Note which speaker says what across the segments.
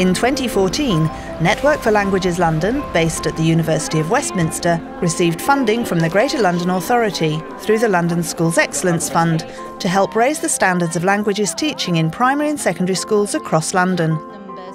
Speaker 1: In 2014, Network for Languages London, based at the University of Westminster, received funding from the Greater London Authority through the London Schools Excellence Fund to help raise the standards of languages teaching in primary and secondary schools across London.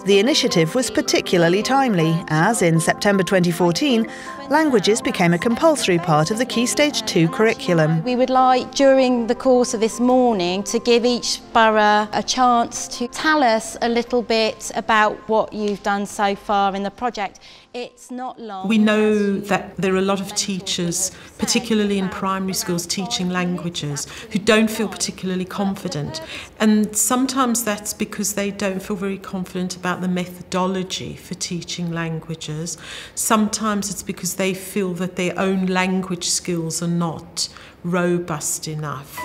Speaker 1: The initiative was particularly timely, as in September 2014, languages became a compulsory part of the Key Stage 2 curriculum.
Speaker 2: We would like, during the course of this morning, to give each borough a chance to tell us a little bit about what you've done so far in the project. It's not long.
Speaker 3: We know that there are a lot of teachers, particularly in primary schools, teaching languages who don't feel particularly confident. And sometimes that's because they don't feel very confident about the methodology for teaching languages. Sometimes it's because they feel that their own language skills are not robust enough.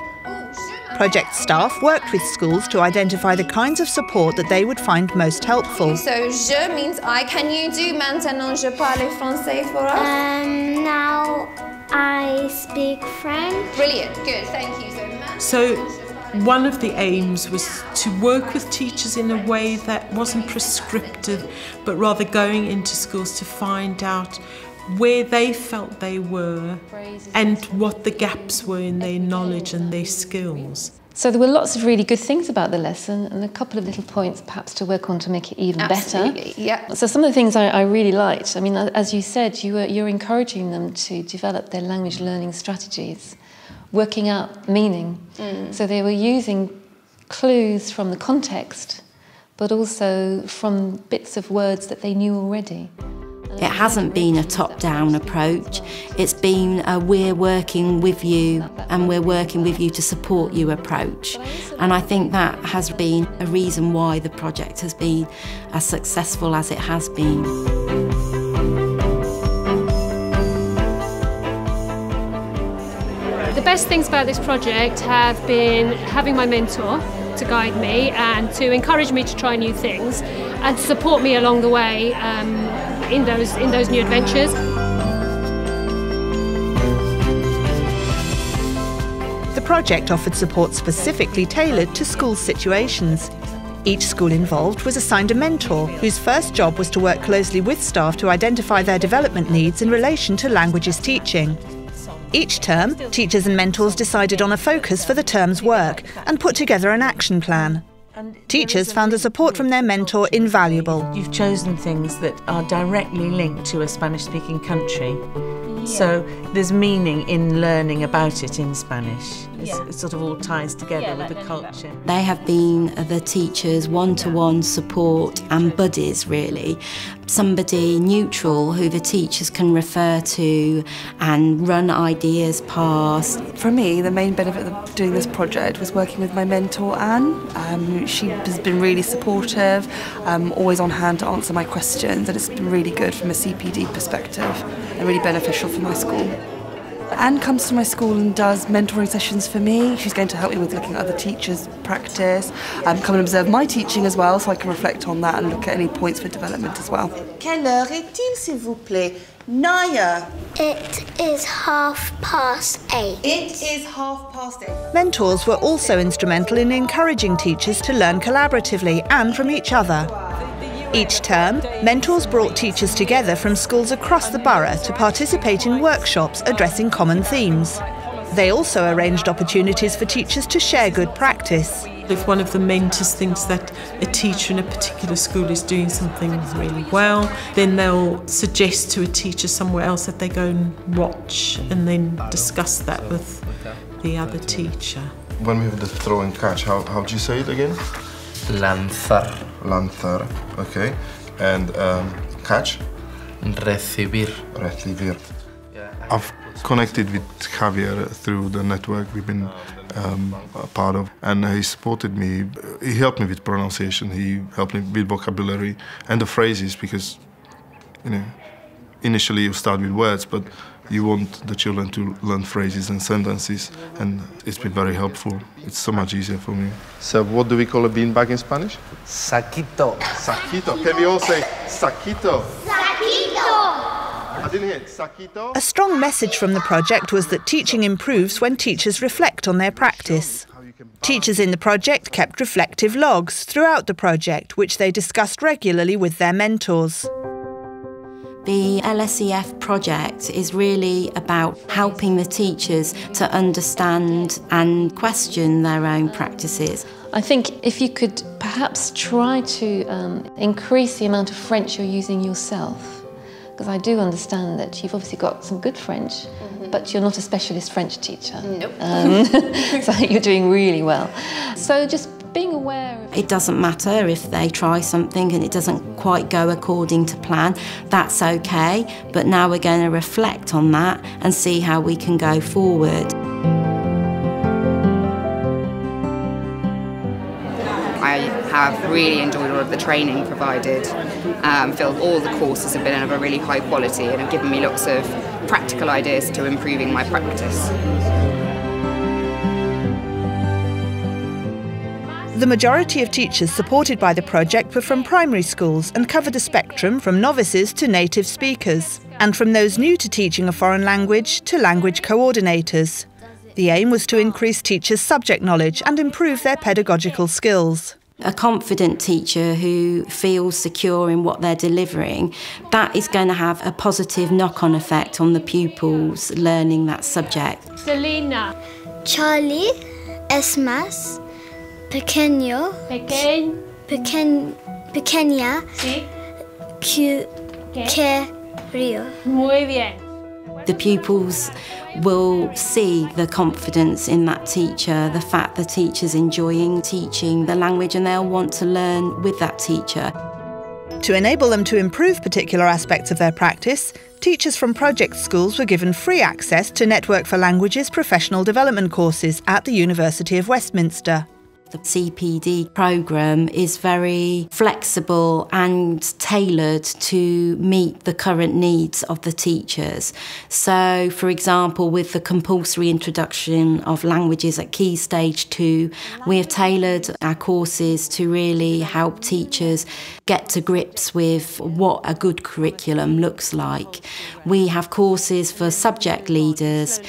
Speaker 1: Project staff worked with schools to identify the kinds of support that they would find most helpful.
Speaker 4: So, je means I. Can you do maintenant je parle français for us?
Speaker 5: Um, now I speak French.
Speaker 4: Brilliant, good, thank you so much.
Speaker 3: So, one of the aims was to work with teachers in a way that wasn't prescriptive, but rather going into schools to find out where they felt they were and what the gaps were in their knowledge and their skills.
Speaker 6: So there were lots of really good things about the lesson and a couple of little points perhaps to work on to make it even
Speaker 4: Absolutely,
Speaker 6: better.
Speaker 4: yeah.
Speaker 6: So some of the things I, I really liked, I mean, as you said, you were, you're encouraging them to develop their language learning strategies, working out meaning. Mm. So they were using clues from the context, but also from bits of words that they knew already.
Speaker 2: It hasn't been a top-down approach. It's been a we're working with you and we're working with you to support you approach. And I think that has been a reason why the project has been as successful as it has been.
Speaker 7: Best things about this project have been having my mentor to guide me and to encourage me to try new things and support me along the way um, in those in those new adventures.
Speaker 1: The project offered support specifically tailored to school situations. Each school involved was assigned a mentor whose first job was to work closely with staff to identify their development needs in relation to languages teaching. Each term, teachers and mentors decided on a focus for the term's work and put together an action plan. Teachers found the support from their mentor invaluable.
Speaker 8: You've chosen things that are directly linked to a Spanish speaking country. So there's meaning in learning about it in Spanish. Yeah. It sort of all ties together yeah, with the culture.
Speaker 2: They have been the teachers' one to one support and buddies, really. Somebody neutral who the teachers can refer to and run ideas past.
Speaker 9: For me, the main benefit of doing this project was working with my mentor, Anne. Um, she has been really supportive, um, always on hand to answer my questions, and it's been really good from a CPD perspective and really beneficial for my school. Anne comes to my school and does mentoring sessions for me. She's going to help me with looking at other teachers' practice, um, come and observe my teaching as well so I can reflect on that and look at any points for development as well.
Speaker 10: Quelle heure est-il, s'il vous plaît? Naya.
Speaker 5: It is half past eight.
Speaker 10: It is half past eight.
Speaker 1: Mentors were also instrumental in encouraging teachers to learn collaboratively and from each other. Each term, mentors brought teachers together from schools across the borough to participate in workshops addressing common themes. They also arranged opportunities for teachers to share good practice.
Speaker 3: If one of the mentors thinks that a teacher in a particular school is doing something really well, then they'll suggest to a teacher somewhere else that they go and watch and then discuss that with the other teacher.
Speaker 11: When we have the throw and catch, how, how do you say it again?
Speaker 12: Lanzar.
Speaker 11: Lanzar, okay. And um, catch?
Speaker 12: Recibir.
Speaker 11: Recibir. I've connected with Javier through the network we've been um, a part of, and he supported me. He helped me with pronunciation. He helped me with vocabulary and the phrases because, you know, initially you start with words, but you want the children to learn phrases and sentences, and it's been very helpful. It's so much easier for me. So, what do we call a beanbag in Spanish?
Speaker 12: Saquito.
Speaker 11: Saquito. Can we all say saquito?
Speaker 5: Saquito.
Speaker 11: I didn't hear it. Saquito.
Speaker 1: A strong message from the project was that teaching improves when teachers reflect on their practice. Teachers in the project kept reflective logs throughout the project, which they discussed regularly with their mentors.
Speaker 2: The LSEF project is really about helping the teachers to understand and question their own practices.
Speaker 6: I think if you could perhaps try to um, increase the amount of French you're using yourself, because I do understand that you've obviously got some good French, mm -hmm. but you're not a specialist French teacher.
Speaker 4: Nope.
Speaker 6: Um, so you're doing really well. So just being aware of...
Speaker 2: It doesn't matter if they try something and it doesn't quite go according to plan, that's okay. But now we're going to reflect on that and see how we can go forward.
Speaker 13: I have really enjoyed all of the training provided. Um, feel all the courses have been of a really high quality and have given me lots of practical ideas to improving my practice.
Speaker 1: The majority of teachers supported by the project were from primary schools and covered a spectrum from novices to native speakers, and from those new to teaching a foreign language to language coordinators. The aim was to increase teachers' subject knowledge and improve their pedagogical skills.
Speaker 2: A confident teacher who feels secure in what they're delivering, that is going to have a positive knock on effect on the pupils learning that subject.
Speaker 7: Selena.
Speaker 5: Charlie es más pequeño.
Speaker 7: Pequeño.
Speaker 5: Pequeñ, pequeña.
Speaker 7: Sí.
Speaker 5: Que, que Rio.
Speaker 7: Muy bien.
Speaker 2: The pupils will see the confidence in that teacher, the fact the teacher's enjoying teaching the language and they'll want to learn with that teacher.
Speaker 1: To enable them to improve particular aspects of their practice, teachers from project schools were given free access to Network for Languages professional development courses at the University of Westminster.
Speaker 2: The CPD programme is very flexible and tailored to meet the current needs of the teachers. So, for example, with the compulsory introduction of languages at Key Stage 2, we have tailored our courses to really help teachers get to grips with what a good curriculum looks like. We have courses for subject leaders.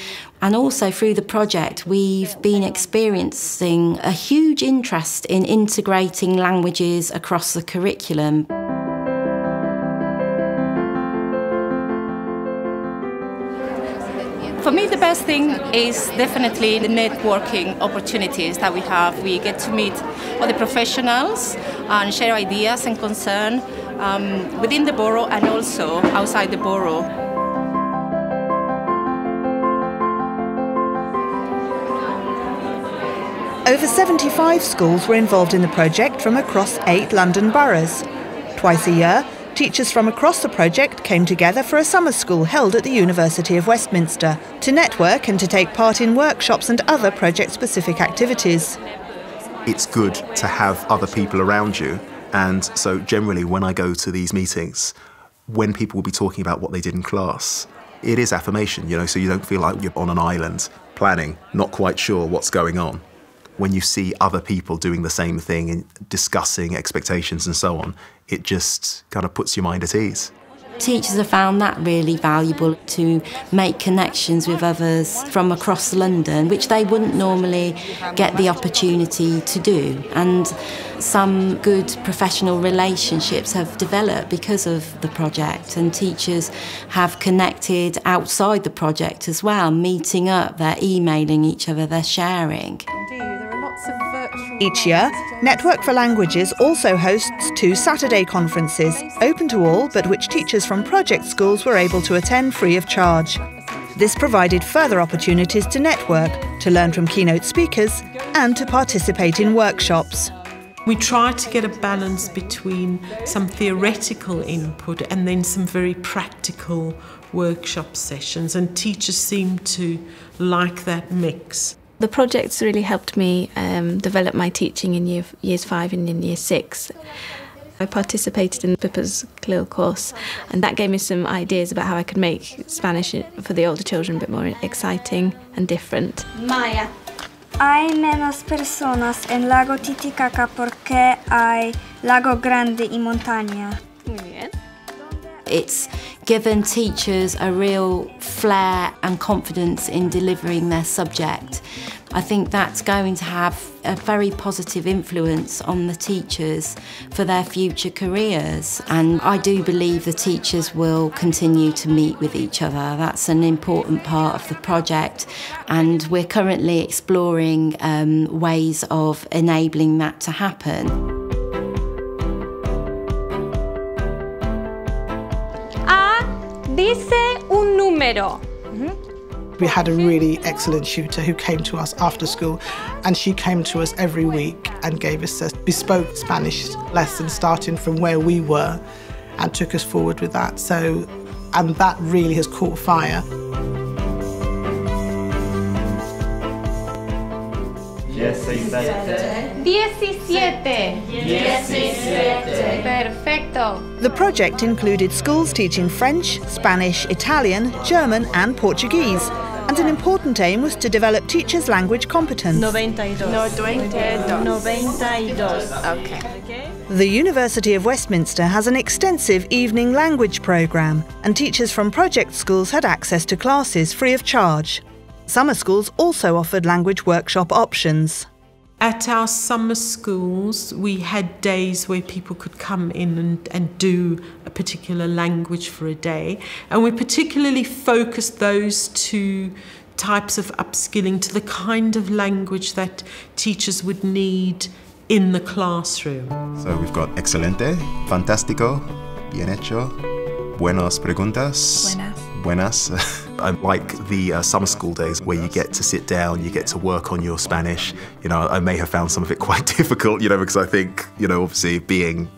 Speaker 2: And also through the project, we've been experiencing a huge interest in integrating languages across the curriculum.
Speaker 14: For me, the best thing is definitely the networking opportunities that we have. We get to meet other professionals and share ideas and concern um, within the borough and also outside the borough.
Speaker 1: Over 75 schools were involved in the project from across eight London boroughs. Twice a year, teachers from across the project came together for a summer school held at the University of Westminster to network and to take part in workshops and other project specific activities.
Speaker 15: It's good to have other people around you, and so generally, when I go to these meetings, when people will be talking about what they did in class, it is affirmation, you know, so you don't feel like you're on an island planning, not quite sure what's going on when you see other people doing the same thing and discussing expectations and so on, it just kind of puts your mind at ease.
Speaker 2: Teachers have found that really valuable to make connections with others from across London, which they wouldn't normally get the opportunity to do. And some good professional relationships have developed because of the project, and teachers have connected outside the project as well, meeting up, they're emailing each other, they're sharing.
Speaker 1: Each year, Network for Languages also hosts two Saturday conferences, open to all but which teachers from project schools were able to attend free of charge. This provided further opportunities to network, to learn from keynote speakers, and to participate in workshops.
Speaker 3: We try to get a balance between some theoretical input and then some very practical workshop sessions, and teachers seem to like that mix.
Speaker 16: The projects really helped me um, develop my teaching in year, years five and in year six. I participated in Pippa's CLIL course, and that gave me some ideas about how I could make Spanish for the older children a bit more exciting and different.
Speaker 5: Maya.
Speaker 17: Hay menos personas en Lago Titicaca porque hay Lago Grande y montaña.
Speaker 16: Muy bien.
Speaker 2: It's given teachers a real flair and confidence in delivering their subject. I think that's going to have a very positive influence on the teachers for their future careers. And I do believe the teachers will continue to meet with each other. That's an important part of the project. And we're currently exploring um, ways of enabling that to happen.
Speaker 18: Dice un número.
Speaker 19: We had a really excellent tutor who came to us after school, and she came to us every week and gave us a bespoke Spanish lesson starting from where we were and took us forward with that. So, and that really has caught fire.
Speaker 18: Diecisiete. Diecisiete. Perfecto.
Speaker 1: The project included schools teaching French, Spanish, Italian, German, and Portuguese. And an important aim was to develop teachers' language competence.
Speaker 18: 92. 92. Okay.
Speaker 1: The University of Westminster has an extensive evening language programme, and teachers from project schools had access to classes free of charge. Summer schools also offered language workshop options.
Speaker 3: At our summer schools, we had days where people could come in and, and do a particular language for a day. And we particularly focused those two types of upskilling to the kind of language that teachers would need in the classroom.
Speaker 15: So we've got excelente, fantástico, bien hecho, buenas preguntas.
Speaker 16: Buenas.
Speaker 15: Buenas. I like the uh, summer school days where you get to sit down, you get to work on your Spanish. You know, I may have found some of it quite difficult, you know, because I think, you know, obviously being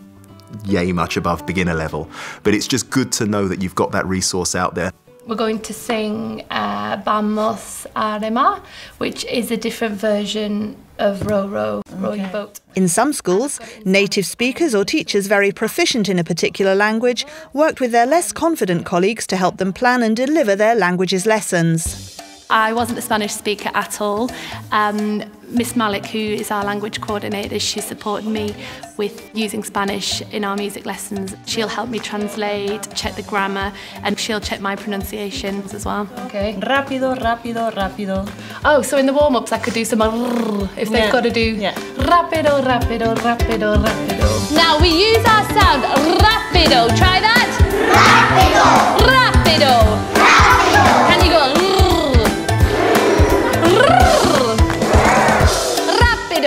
Speaker 15: yay much above beginner level. But it's just good to know that you've got that resource out there.
Speaker 20: We're going to sing uh, Vamos a Remar, which is a different version of Row Row, Row Your Boat.
Speaker 1: In some schools, native speakers or teachers very proficient in a particular language worked with their less confident colleagues to help them plan and deliver their languages lessons.
Speaker 20: I wasn't a Spanish speaker at all. Um, Miss Malik, who is our language coordinator, she supported me with using Spanish in our music lessons. She'll help me translate, check the grammar, and she'll check my pronunciations as well.
Speaker 21: Okay. Rápido, rápido, rápido.
Speaker 20: Oh, so in the warm-ups I could do some rrr if they've
Speaker 21: Yeah.
Speaker 20: got to do
Speaker 21: Yeah.
Speaker 20: rápido, rápido, rápido, rápido. Now we use our sound rápido. Try that. Rápido. Rápido. Rápido. Can you go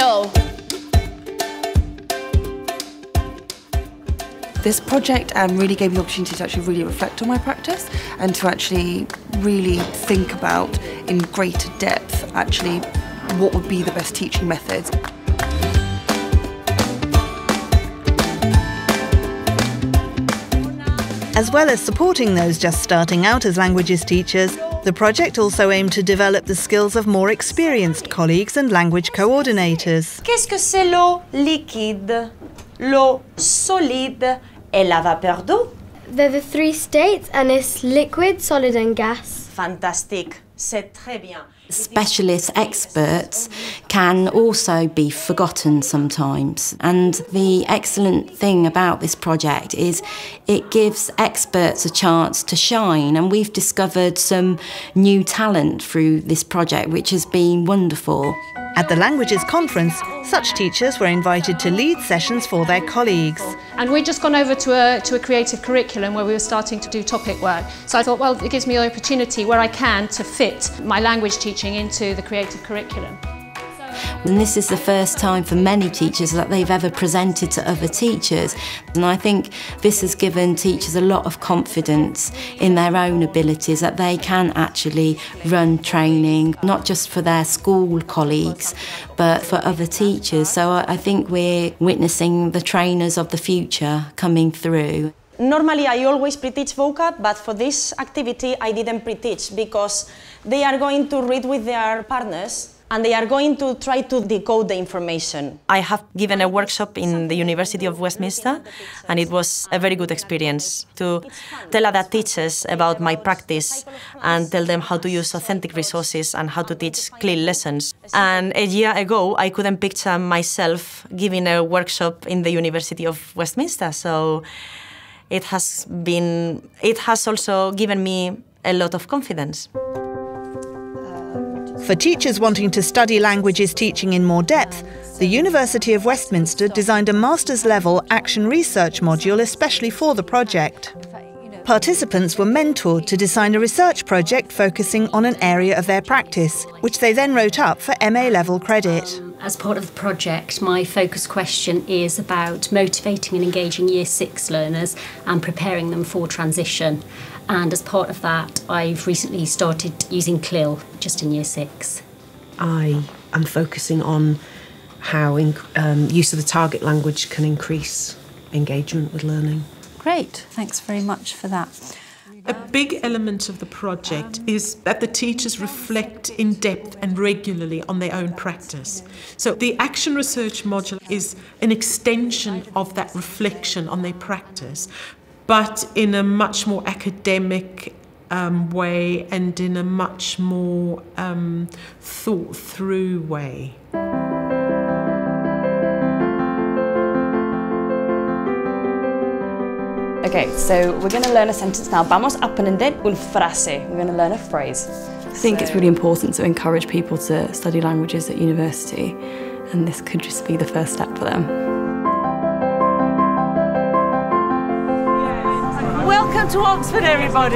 Speaker 20: Rápido.
Speaker 9: This project um, really gave me the opportunity to actually really reflect on my practice and to actually really think about in greater depth actually what would be the best teaching methods.
Speaker 1: As well as supporting those just starting out as languages teachers, the project also aimed to develop the skills of more experienced colleagues and language coordinators.
Speaker 22: Qu'est-ce que c'est l'eau liquide, l'eau solide et la vapeur d'eau?
Speaker 5: They're the three states, and it's liquid, solid, and gas.
Speaker 22: Fantastique, c'est très bien.
Speaker 2: Specialist experts can also be forgotten sometimes. And the excellent thing about this project is it gives experts a chance to shine. And we've discovered some new talent through this project, which has been wonderful.
Speaker 1: At the Languages Conference, such teachers were invited to lead sessions for their colleagues.
Speaker 7: And we'd just gone over to a, to a creative curriculum where we were starting to do topic work. So I thought, well, it gives me the opportunity where I can to fit my language teaching into the creative curriculum.
Speaker 2: And this is the first time for many teachers that they've ever presented to other teachers. And I think this has given teachers a lot of confidence in their own abilities that they can actually run training, not just for their school colleagues, but for other teachers. So I think we're witnessing the trainers of the future coming through.
Speaker 22: Normally I always pre-teach vocab, but for this activity I didn't pre-teach because they are going to read with their partners and they are going to try to decode the information. I have given a workshop in the University of Westminster and it was a very good experience to tell other teachers about my practice and tell them how to use authentic resources and how to teach clear lessons. And a year ago I couldn't picture myself giving a workshop in the University of Westminster, so it has been it has also given me a lot of confidence.
Speaker 1: For teachers wanting to study languages teaching in more depth, the University of Westminster designed a master's level action research module especially for the project. Participants were mentored to design a research project focusing on an area of their practice, which they then wrote up for MA level credit.
Speaker 23: As part of the project, my focus question is about motivating and engaging Year 6 learners and preparing them for transition. And as part of that, I've recently started using CLIL just in Year 6.
Speaker 24: I am focusing on how in, um, use of the target language can increase engagement with learning.
Speaker 25: Great, thanks very much for that.
Speaker 3: A big element of the project is that the teachers reflect in depth and regularly on their own practice. So the action research module is an extension of that reflection on their practice, but in a much more academic um, way and in a much more um, thought through way.
Speaker 26: Okay, so we're going to learn a sentence now. Vamos a aprender una frase. We're going to learn a phrase.
Speaker 9: I think so. it's really important to encourage people to study languages at university, and this could just be the first step for them.
Speaker 27: Welcome to Oxford, everybody.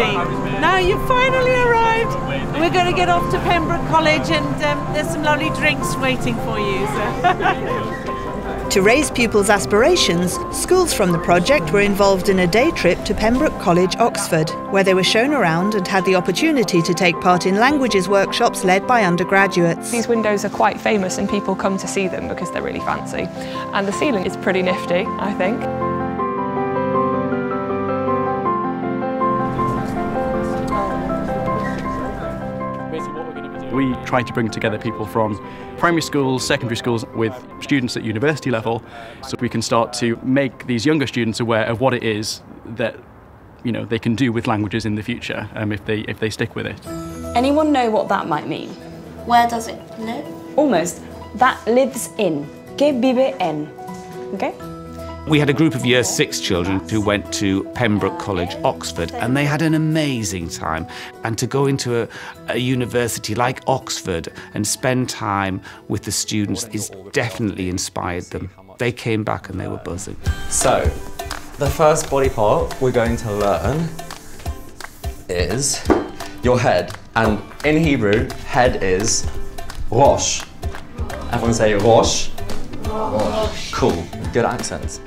Speaker 27: Now you've finally arrived. We're going to get off to Pembroke College, and um, there's some lovely drinks waiting for you. So.
Speaker 1: To raise pupils' aspirations, schools from the project were involved in a day trip to Pembroke College, Oxford, where they were shown around and had the opportunity to take part in languages workshops led by undergraduates.
Speaker 28: These windows are quite famous and people come to see them because they're really fancy. And the ceiling is pretty nifty, I think.
Speaker 29: We try to bring together people from primary schools, secondary schools with students at university level so we can start to make these younger students aware of what it is that you know they can do with languages in the future um, if they if they stick with it.
Speaker 26: Anyone know what that might mean?
Speaker 18: Where does it live?
Speaker 26: Almost. That lives in. Que vive en. Okay?
Speaker 30: We had a group of year six children who went to Pembroke College, Oxford, and they had an amazing time. And to go into a, a, university like Oxford and spend time with the students is definitely inspired them. They came back and they were buzzing.
Speaker 31: So, the first body part we're going to learn is your head. And in Hebrew, head is rosh. Everyone say rosh. Rosh. Cool, good accents.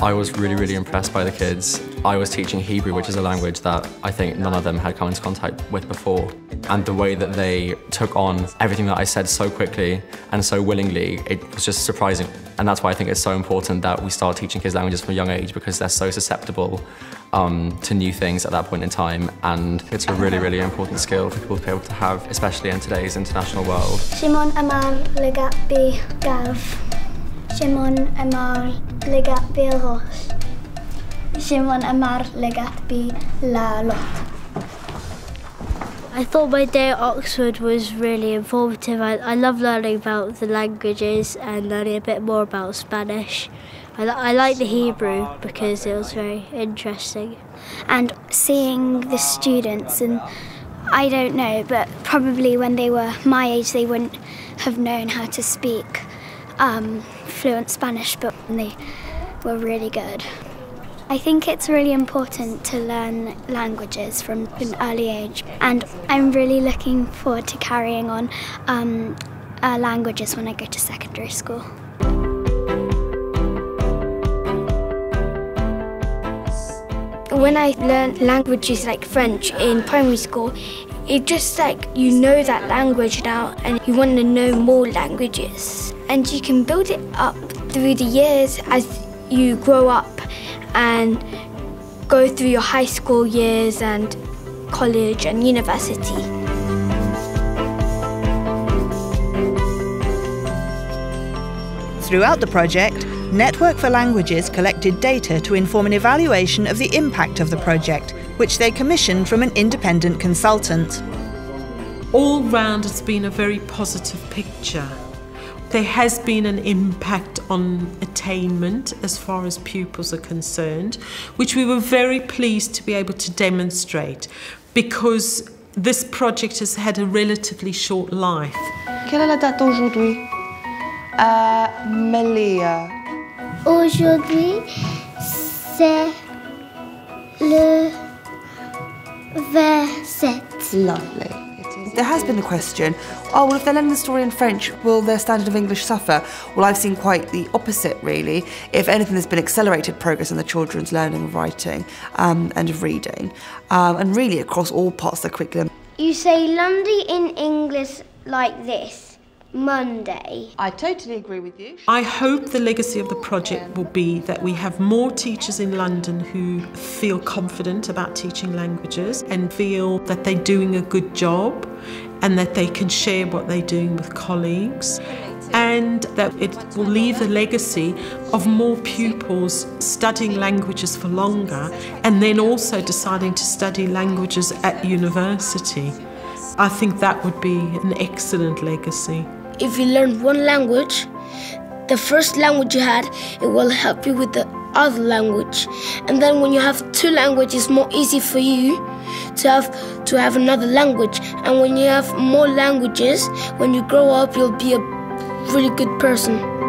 Speaker 32: I was really, really impressed by the kids. I was teaching Hebrew, which is a language that I think none of them had come into contact with before. And the way that they took on everything that I said so quickly and so willingly, it was just surprising. And that's why I think it's so important that we start teaching kids languages from a young age because they're so susceptible um, to new things at that point in time. And it's a really, really important skill for people to be able to have, especially in today's international world.
Speaker 5: Shimon Amal Legapi Gav. Shimon Amar legat bi rosh. Shimon Amar er legat bi la lot. I thought my day at Oxford was really informative. I, I love learning about the languages and learning a bit more about Spanish. I, I like the Hebrew because it was very interesting. And seeing the students and I don't know, but probably when they were my age, they wouldn't have known how to speak um, fluent Spanish, but they were really good. I think it's really important to learn languages from an early age, and I'm really looking forward to carrying on um, uh, languages when I go to secondary school. When I learned languages like French in primary school, it just like you know that language now and you want to know more languages. And you can build it up through the years as you grow up and go through your high school years and college and university.
Speaker 1: Throughout the project, Network for Languages collected data to inform an evaluation of the impact of the project which they commissioned from an independent consultant.
Speaker 3: All round, it's been a very positive picture. There has been an impact on attainment as far as pupils are concerned, which we were very pleased to be able to demonstrate because this project has had a relatively short life.
Speaker 9: Quelle est la date aujourd'hui uh, Melia.
Speaker 5: Aujourd'hui, c'est le 27.
Speaker 9: Lovely. There has been a question, oh, well, if they're learning the story in French, will their standard of English suffer? Well, I've seen quite the opposite, really. If anything, there's been accelerated progress in the children's learning of writing um, and of reading, um, and really across all parts of the curriculum.
Speaker 5: You say lundi in English like this. Monday.
Speaker 9: I totally agree with you.
Speaker 3: I hope the legacy of the project will be that we have more teachers in London who feel confident about teaching languages and feel that they're doing a good job and that they can share what they're doing with colleagues and that it will leave a legacy of more pupils studying languages for longer and then also deciding to study languages at university. I think that would be an excellent legacy
Speaker 33: if you learn one language, the first language you had, it will help you with the other language. And then when you have two languages, it's more easy for you to have to have another language. And when you have more languages, when you grow up, you'll be a really good person.